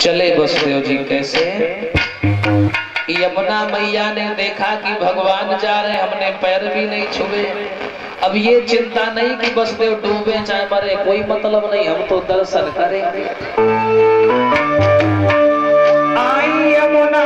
चले बसदेव जी कैसे? यमुना मैया ने देखा कि भगवान जा रहे, हमने पैर भी नहीं छुए। अब ये चिंता नहीं कि बसदेव डूबे चाहे मरे, कोई मतलब नहीं, हम तो दर्शन करेंगे। आई यमुना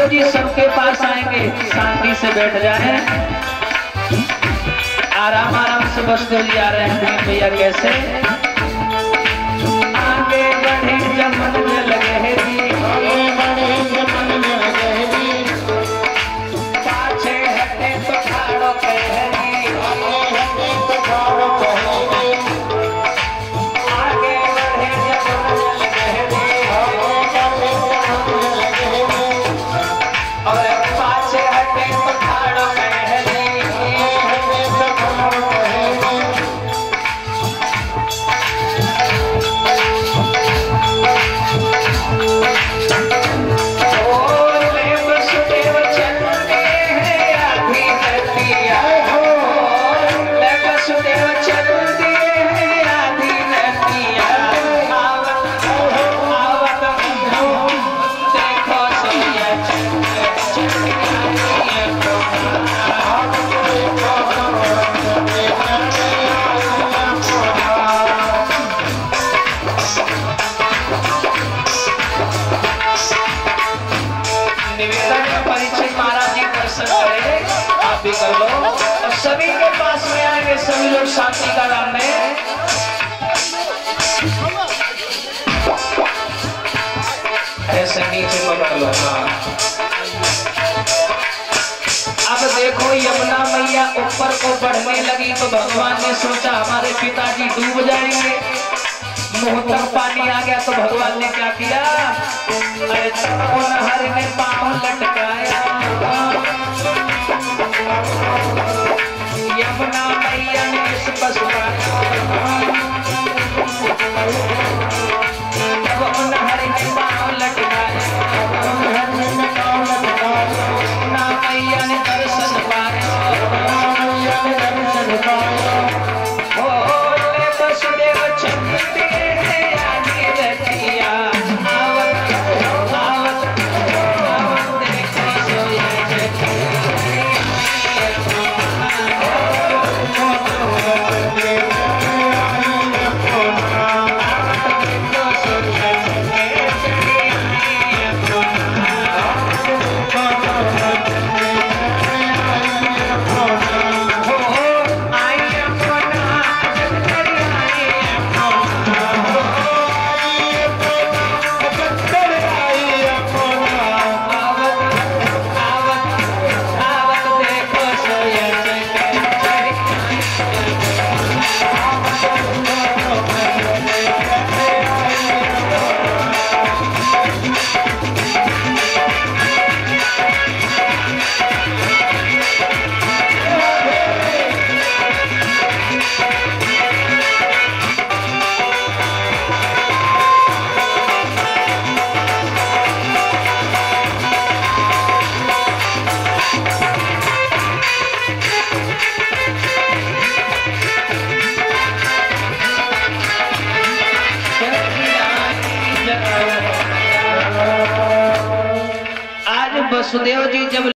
निवेदन जी सबके पास आएँगे, शांति से बैठ जाए। आराम आराम से बसते जी आ रहे हैं भैया कैसे? आगे बढ़े जमन भी कर लो। और सभी के पास में आएँगे सभी लोग शांति का नाम में ऐसे नीचे पकड़ लो हाँ। अब देखो यमुना मैया ऊपर को बढ़ने लगी तो भगवान ने सोचा हमारे पिताजी डूब जाएँगे। मुँह तक पानी आ गया तो भगवान ने क्या किया? हर ने पाँव वसुदेव जी जब